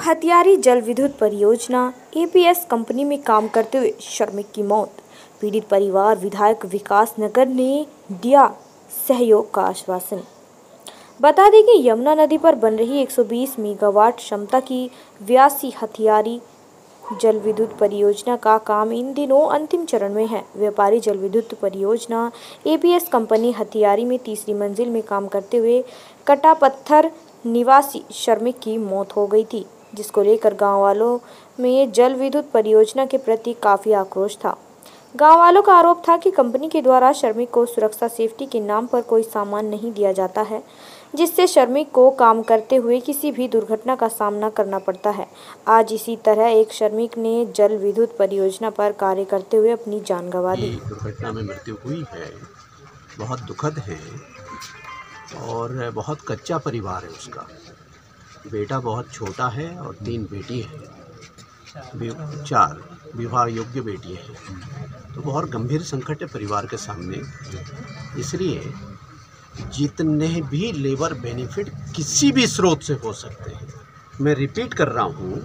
हथियारी जल विद्युत परियोजना एपीएस कंपनी में काम करते हुए श्रमिक की मौत। पीड़ित परिवार विधायक विकास नगर ने दिया सहयोग का आश्वासन। बता दें कि यमुना नदी पर बन रही 120 मेगावाट क्षमता की व्यासी हथियारी जल विद्युत परियोजना का काम इन दिनों अंतिम चरण में है। व्यापारी जल विद्युत परियोजना एपीएस कंपनी हथियारी में तीसरी मंजिल में काम करते हुए कटा पत्थर निवासी श्रमिक की मौत हो गई थी। जिसको लेकर गाँव वालों में जल विद्युत परियोजना के प्रति काफ़ी आक्रोश था। गाँव वालों का आरोप था कि कंपनी के द्वारा श्रमिक को सुरक्षा सेफ्टी के नाम पर कोई सामान नहीं दिया जाता है, जिससे श्रमिक को काम करते हुए किसी भी दुर्घटना का सामना करना पड़ता है। आज इसी तरह एक श्रमिक ने जल विद्युत परियोजना पर कार्य करते हुए अपनी जान गंवा दी। दुर्घटना में मृत्यु हुई है, बहुत दुखद है और बहुत कच्चा परिवार है उसका। बेटा बहुत छोटा है और तीन बेटी है। चार विवाह योग्य बेटी है। तो बहुत गंभीर संकट है परिवार के सामने। इसलिए जितने भी लेबर बेनिफिट किसी भी स्रोत से हो सकते हैं, मैं रिपीट कर रहा हूँ,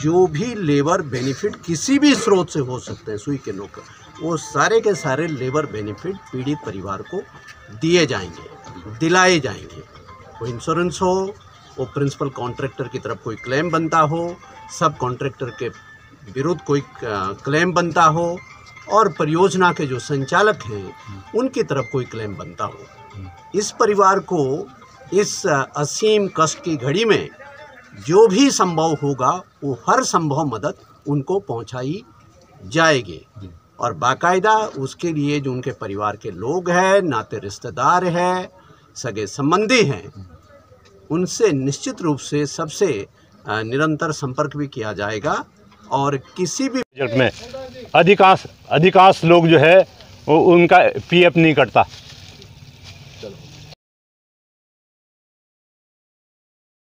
जो भी लेबर बेनिफिट किसी भी स्रोत से हो सकते हैं, सुई के नौकर वो सारे के सारे लेबर बेनिफिट पीड़ित परिवार को दिए जाएँगे, दिलाए जाएँगे। वो इंश्योरेंस हो वो प्रिंसिपल कॉन्ट्रैक्टर की तरफ़ कोई क्लेम बनता हो सब कॉन्ट्रैक्टर के विरुद्ध कोई क्लेम बनता हो और परियोजना के जो संचालक हैं उनकी तरफ़ कोई क्लेम बनता हो। इस परिवार को इस असीम कष्ट की घड़ी में जो भी संभव होगा वो हर संभव मदद उनको पहुंचाई जाएगी। और बाकायदा उसके लिए जो उनके परिवार के लोग हैं नाते रिश्तेदार हैं सगे संबंधी हैं उनसे निश्चित रूप से सबसे निरंतर संपर्क भी किया जाएगा और किसी भी रिज़ल्ट में अधिकांश अधिकांश लोग जो है वो उनका पीएफ नहीं कटता